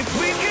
If we can